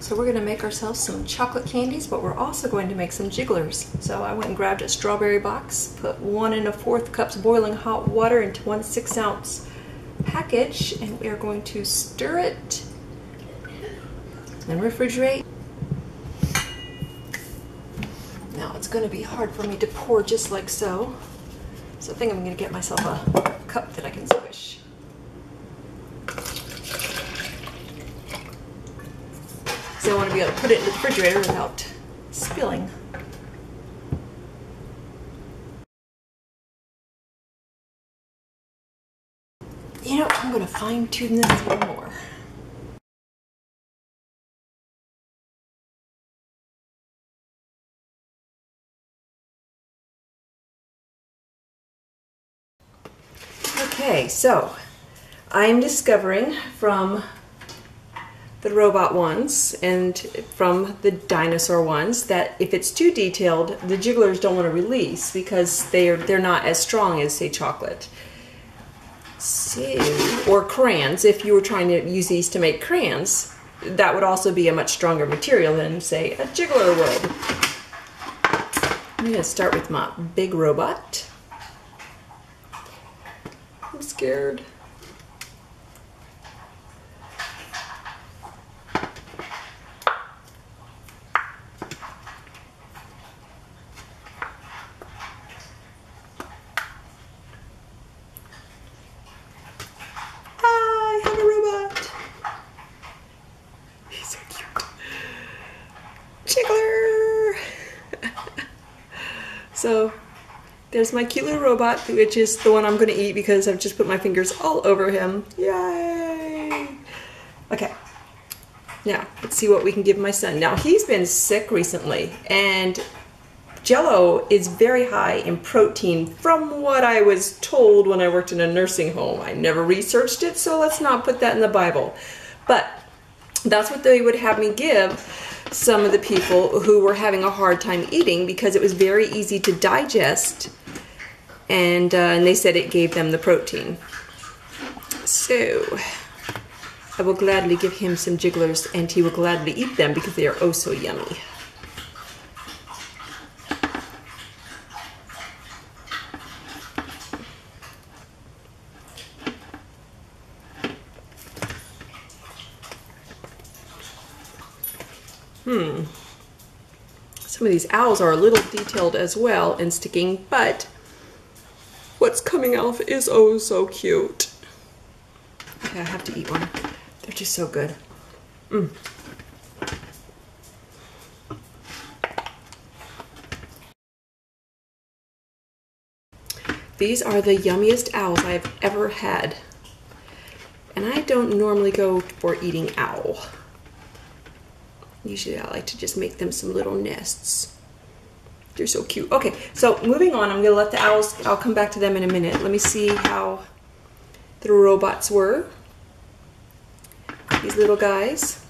So we're gonna make ourselves some chocolate candies, but we're also going to make some jigglers. So I went and grabbed a strawberry box, put one and a fourth cups boiling hot water into one six ounce package, and we are going to stir it and refrigerate. Now it's gonna be hard for me to pour just like so. So I think I'm gonna get myself a cup that I can squish. I want to be able to put it in the refrigerator without spilling. You know, I'm going to fine tune this a little more. Okay, so I'm discovering from the robot ones and from the dinosaur ones that if it's too detailed, the jigglers don't want to release because they're they're not as strong as say chocolate. So, or crayons, if you were trying to use these to make crayons, that would also be a much stronger material than say a jiggler would. I'm gonna start with my big robot. I'm scared. I have a robot. He's so cute. Jiggler. So there's my cute little robot, which is the one I'm going to eat because I've just put my fingers all over him. Yay! Okay. Now, let's see what we can give my son. Now, he's been sick recently, and Jello is very high in protein from what I was told when I worked in a nursing home. I never researched it, so let's not put that in the Bible. But that's what they would have me give some of the people who were having a hard time eating because it was very easy to digest and, uh, and they said it gave them the protein. So I will gladly give him some jigglers and he will gladly eat them because they are oh so yummy. Hmm. Some of these owls are a little detailed as well and sticking, but what's coming off is oh so cute. Okay, I have to eat one. They're just so good. Mm. These are the yummiest owls I've ever had. And I don't normally go for eating owl. Usually I like to just make them some little nests. They're so cute. Okay, so moving on, I'm gonna let the owls, I'll come back to them in a minute. Let me see how the robots were. These little guys.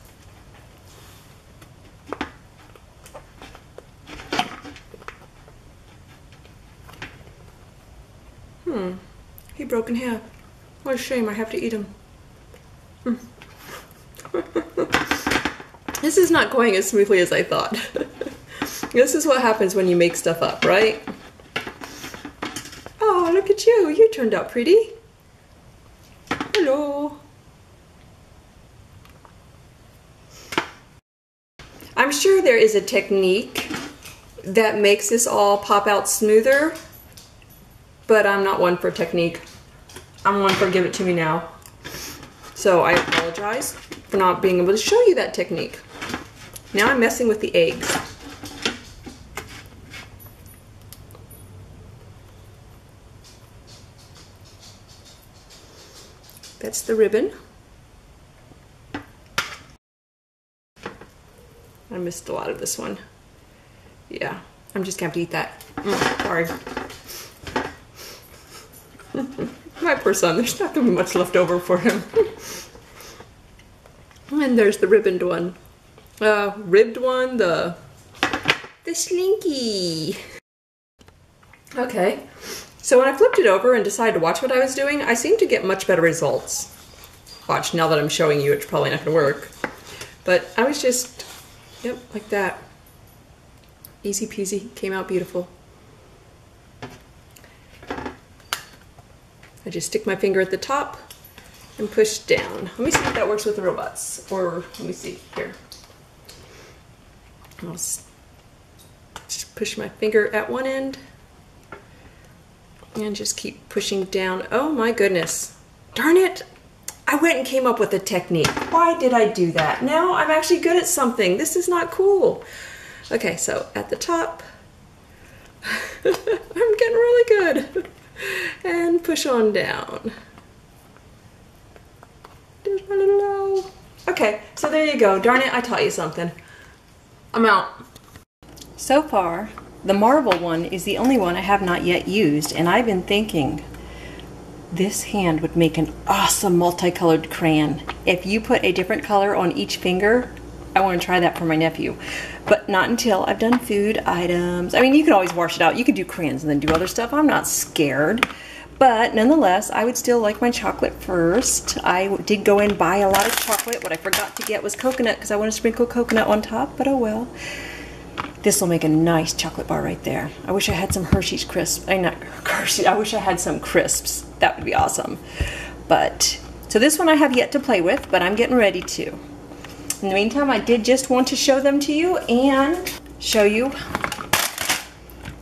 Hmm, he broke in half. What a shame, I have to eat him. Mm. This is not going as smoothly as I thought. this is what happens when you make stuff up, right? Oh, look at you. You turned out pretty. Hello. I'm sure there is a technique that makes this all pop out smoother, but I'm not one for technique. I'm one for give it to me now. So I apologize for not being able to show you that technique. Now I'm messing with the eggs. That's the ribbon. I missed a lot of this one. Yeah, I'm just gonna have to eat that. Mm, sorry. My poor son, there's not gonna be much left over for him. and there's the ribboned one uh, ribbed one, the the slinky. Okay, so when I flipped it over and decided to watch what I was doing, I seemed to get much better results. Watch, now that I'm showing you, it's probably not gonna work. But I was just, yep, like that. Easy peasy, came out beautiful. I just stick my finger at the top and push down. Let me see if that works with the robots. Or let me see here. I'll just push my finger at one end and just keep pushing down. Oh my goodness. Darn it. I went and came up with a technique. Why did I do that? Now I'm actually good at something. This is not cool. Okay, so at the top, I'm getting really good. And push on down. Okay, so there you go. Darn it, I taught you something. I'm out. So far, the Marvel one is the only one I have not yet used, and I've been thinking this hand would make an awesome multicolored crayon. If you put a different color on each finger, I want to try that for my nephew. But not until I've done food items. I mean, you can always wash it out. You could do crayons and then do other stuff. I'm not scared. But nonetheless, I would still like my chocolate first. I did go and buy a lot of chocolate. What I forgot to get was coconut because I want to sprinkle coconut on top, but oh well. This will make a nice chocolate bar right there. I wish I had some Hershey's crisps. I not Hershey. I wish I had some crisps. That would be awesome. But so this one I have yet to play with, but I'm getting ready to. In the meantime, I did just want to show them to you and show you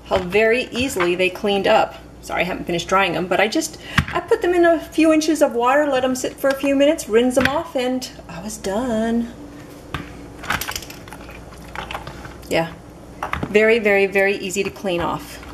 how very easily they cleaned up. Sorry, I haven't finished drying them, but I just, I put them in a few inches of water, let them sit for a few minutes, rinse them off, and I was done. Yeah, very, very, very easy to clean off.